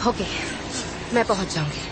Okay मैं पहुँच जाऊँगी।